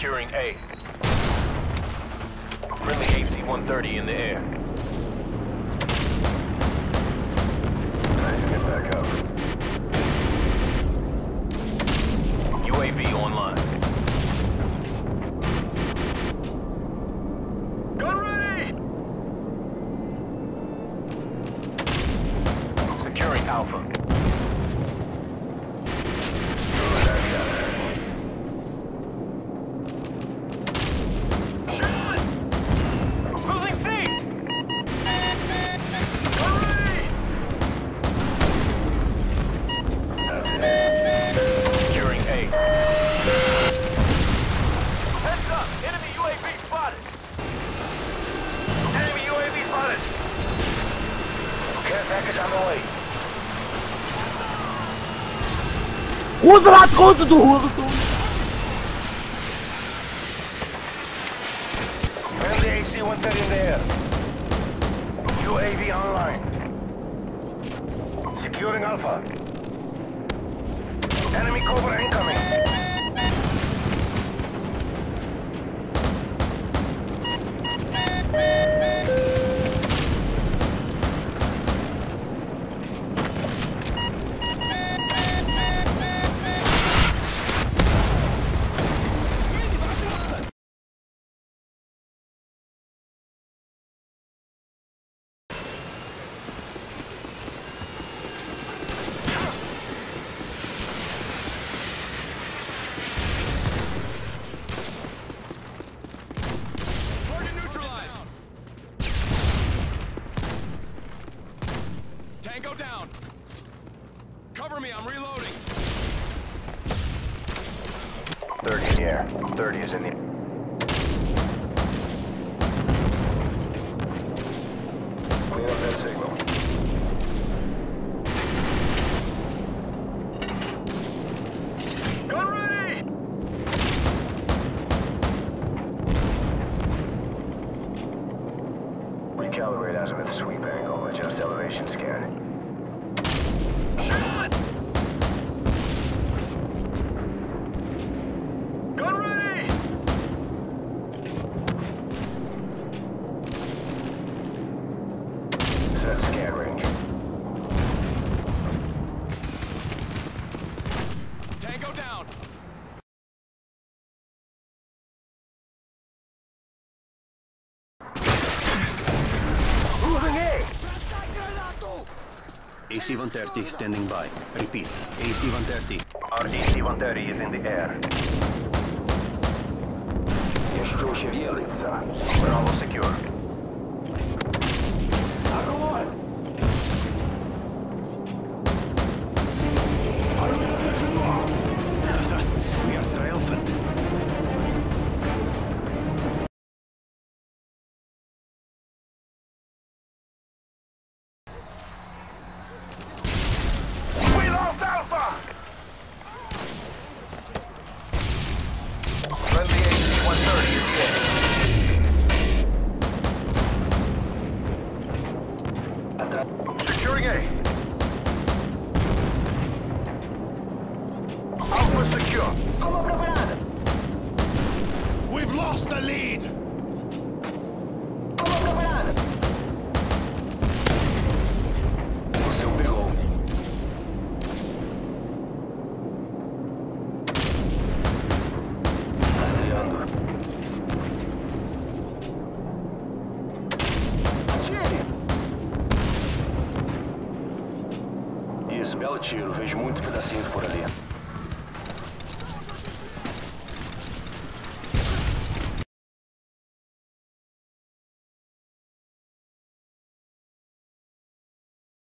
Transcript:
Securing A. Friendly AC-130 in the air. Nice, get back up. UAV online. Gun ready! Securing Alpha. Usa as contas do Rulo, Friendly AC-130 in the air. UAV online. Securing Alpha. Enemy Cobra incoming. Down. Cover me, I'm reloading. 30 in the air. 30 is in the... Ready! Recalibrate azimuth sweep angle. Adjust elevation scan. AC-130 standing by. Repeat, AC-130. RDC-130 is in the air. Jeszcze się wielica. Bravo secure. Alpha secure. We've lost the lead. Você o pegou. Rastreando. Atire! Isso, belo tiro. Vejo muitos pedacinhos por ali.